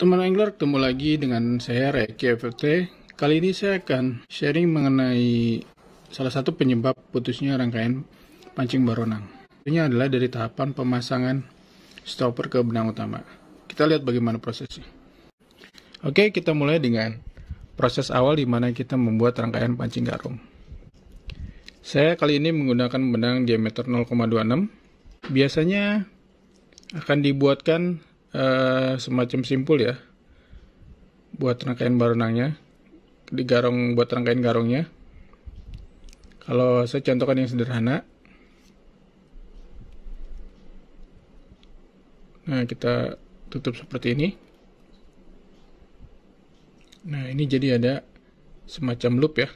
Teman angler ketemu lagi dengan saya Reki FFT. Kali ini saya akan sharing mengenai salah satu penyebab putusnya rangkaian pancing baronang. Ini adalah dari tahapan pemasangan stopper ke benang utama. Kita lihat bagaimana prosesnya. Oke, kita mulai dengan proses awal di mana kita membuat rangkaian pancing garung. Saya kali ini menggunakan benang diameter 0,26. Biasanya akan dibuatkan uh, semacam simpul ya. Buat rangkaian baronangnya di garong buat rangkaian garongnya. Kalau saya contohkan yang sederhana. Nah kita tutup seperti ini. Nah ini jadi ada semacam loop ya.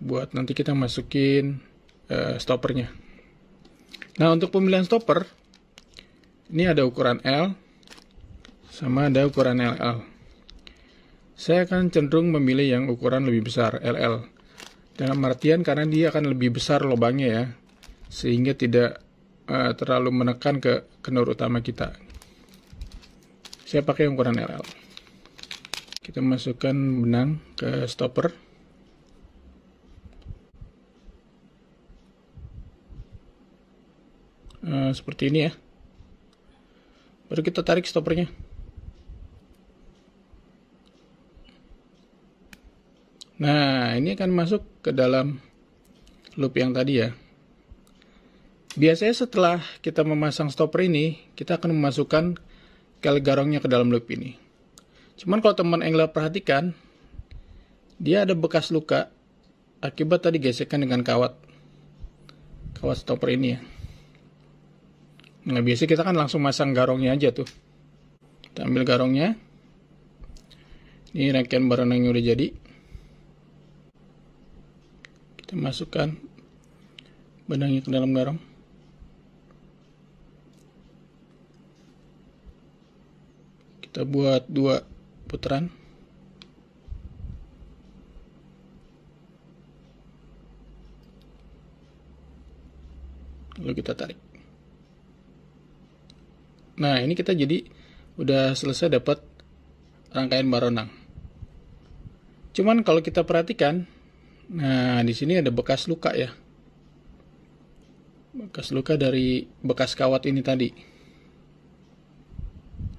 Buat nanti kita masukin uh, stoppernya. Nah untuk pemilihan stopper ini ada ukuran L sama ada ukuran LL. Saya akan cenderung memilih yang ukuran lebih besar, LL. Dalam artian karena dia akan lebih besar lubangnya ya, sehingga tidak uh, terlalu menekan ke kenur utama kita. Saya pakai ukuran LL. Kita masukkan benang ke stopper. Uh, seperti ini ya baru kita tarik stoppernya nah ini akan masuk ke dalam loop yang tadi ya. Biasanya setelah kita memasang stopper ini kita akan memasukkan kel garongnya ke dalam loop ini. Cuman kalau teman angler perhatikan dia ada bekas luka akibat tadi gesekan dengan kawat. Kawat stopper ini ya Nah biasanya kita kan langsung masang garongnya aja tuh. Kita ambil garongnya. Ini rangkaian yang udah jadi. Kita masukkan benangnya ke dalam garong. Kita buat dua putaran. Lalu kita tarik. Nah, ini kita jadi udah selesai dapat rangkaian baronang. Cuman kalau kita perhatikan, nah di sini ada bekas luka ya. Bekas luka dari bekas kawat ini tadi.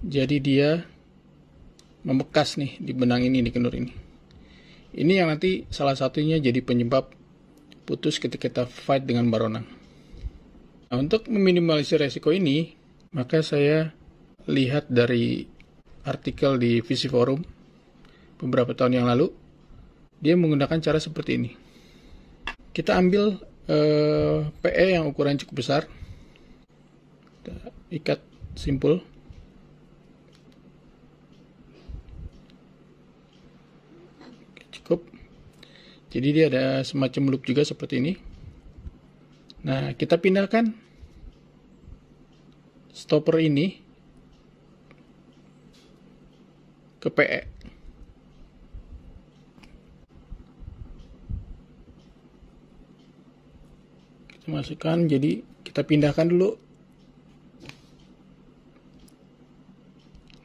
Jadi dia membekas nih di benang ini, di kenur ini. Ini yang nanti salah satunya jadi penyebab putus ketika kita fight dengan baronang. Nah, untuk meminimalisir resiko ini, maka saya lihat dari artikel di Visi Forum beberapa tahun yang lalu, dia menggunakan cara seperti ini. Kita ambil eh, PE yang ukuran cukup besar, kita ikat simpul, cukup. Jadi dia ada semacam loop juga seperti ini. Nah, kita pindahkan stopper ini ke PE. Kita masukkan, jadi kita pindahkan dulu.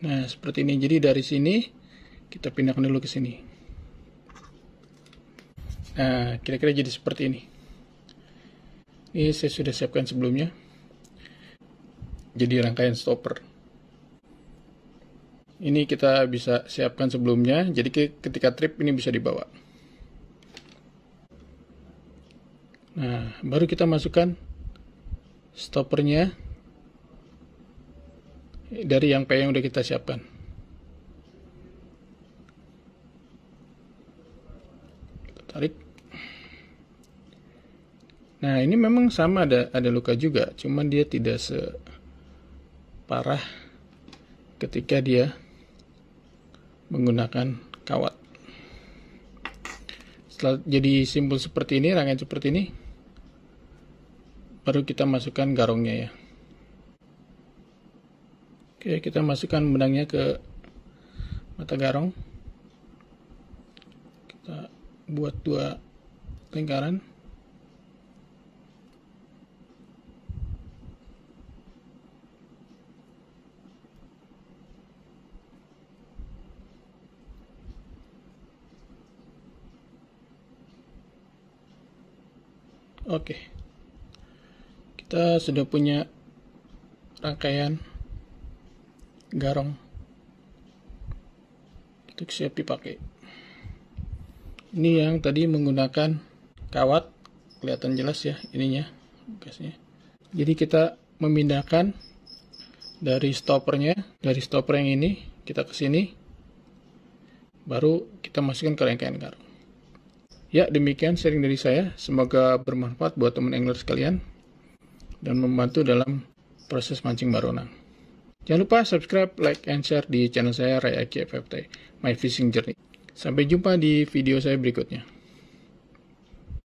Nah, seperti ini. Jadi dari sini kita pindahkan dulu ke sini. Nah, kira-kira jadi seperti ini. Ini saya sudah siapkan sebelumnya jadi rangkaian stopper. Ini kita bisa siapkan sebelumnya, jadi ketika trip ini bisa dibawa. Nah, baru kita masukkan stoppernya dari yang P yang udah kita siapkan. Kita tarik. Nah, ini memang sama ada ada luka juga, cuman dia tidak se parah ketika dia menggunakan kawat. Setelah jadi simpul seperti ini, rangkaian seperti ini, baru kita masukkan garongnya ya. Oke, kita masukkan benangnya ke mata garong. Kita buat dua lingkaran. Oke. Kita sudah punya rangkaian garong untuk siap dipakai. Ini yang tadi menggunakan kawat, kelihatan jelas ya ininya, gasnya. Jadi kita memindahkan dari stoppernya, dari stopper yang ini kita ke sini, baru kita masukkan ke rangkaian garong. Ya, demikian sharing dari saya. Semoga bermanfaat buat teman angler sekalian dan membantu dalam proses mancing baronang. Jangan lupa subscribe, like, and share di channel saya Ray Aki FFT, My Fishing Journey. Sampai jumpa di video saya berikutnya.